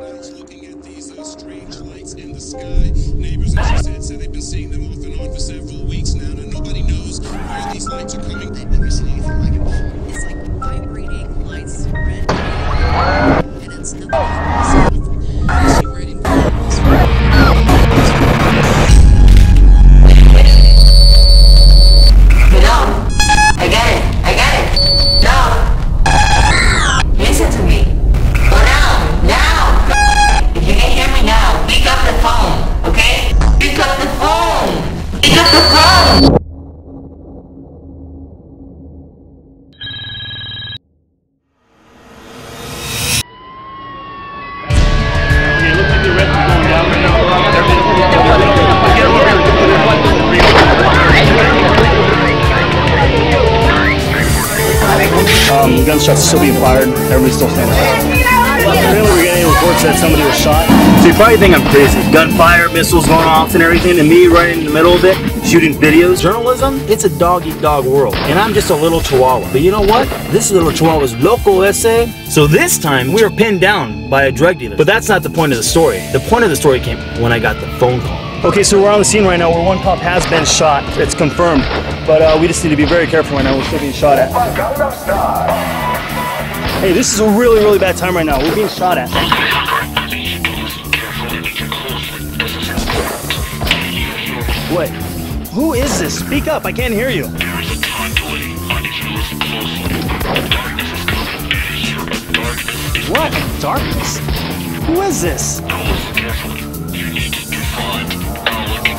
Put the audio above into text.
Looking at these strange lights in the sky. Neighbors, as you said, said they've been seeing them off and on for several weeks now. Now nobody knows where these lights are coming from. Never seen anything like it Um, gunshots are still being fired. Everybody's still standing by. Apparently, we're getting reports that somebody was shot. So you probably think I'm crazy. Gunfire, missiles going off, and everything, and me right in the middle of it, shooting videos. Journalism, it's a dog eat dog world, and I'm just a little chihuahua. But you know what? This little chihuahua is loco ese. So this time, we were pinned down by a drug dealer. But that's not the point of the story. The point of the story came when I got the phone call. Okay, so we're on the scene right now where one cop has been shot. It's confirmed. But uh, we just need to be very careful right now. We're still being shot at. Hey, this is a really, really bad time right now. We're being shot at. What? Who is this? Speak up. I can't hear you. What? Darkness? Who is this?